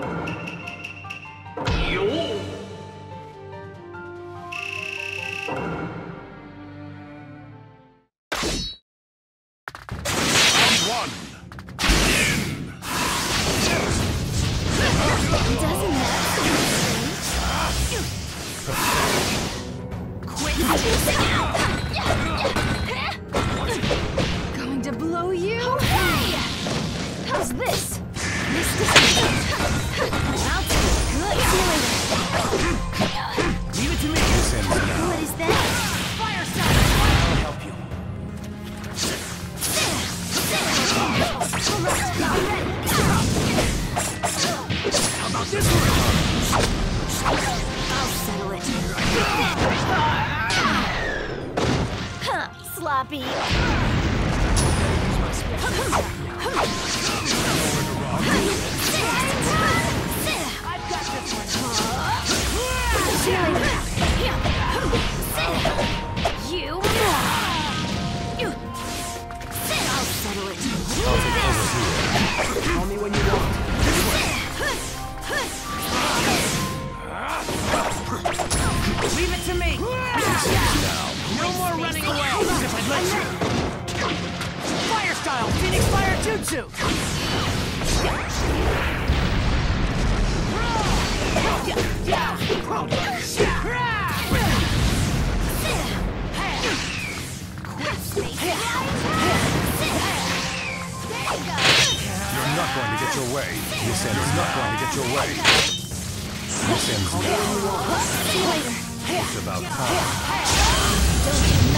Round one. Sloppy. Jutsu. You're not going to get your way. This end is not going to get your way. This ends now. It's about time.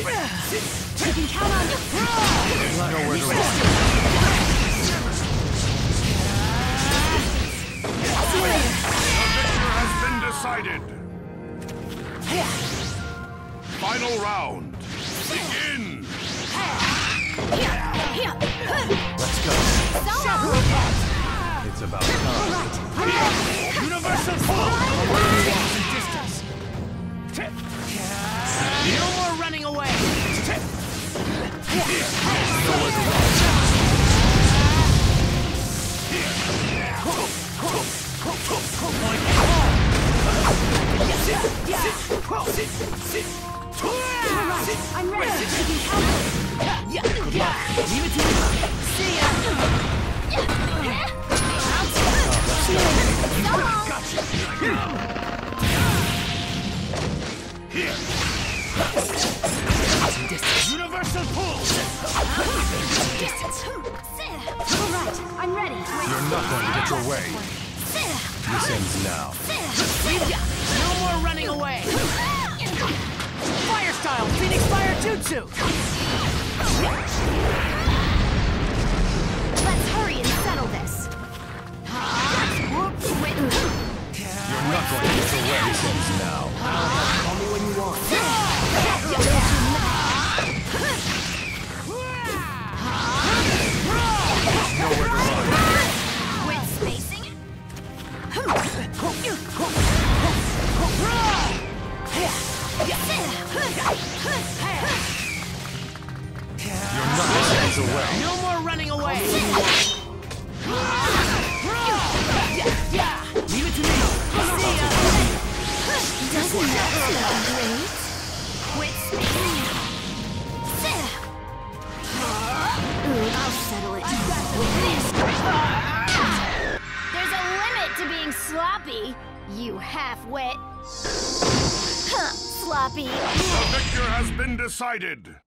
You can count on There's nowhere to run. See you later. The victor has been decided. Final round. Begin. Let's go. It's about time. Universal I'm ready. You can count on Yeah. It to me. See ya. See you later. So long. Gotcha. Universal pull. All right, I'm ready. You're not going to get your way. This ends now. No more running away. Fire style. Phoenix Fire Jutsu. Let's hurry and settle this. Ah, You're not going to get your way. Leave it to me. See ya. Great? Quit. Ooh, I'll settle it. There's a limit to being sloppy, you half-wit. Huh, sloppy. The victor has been decided.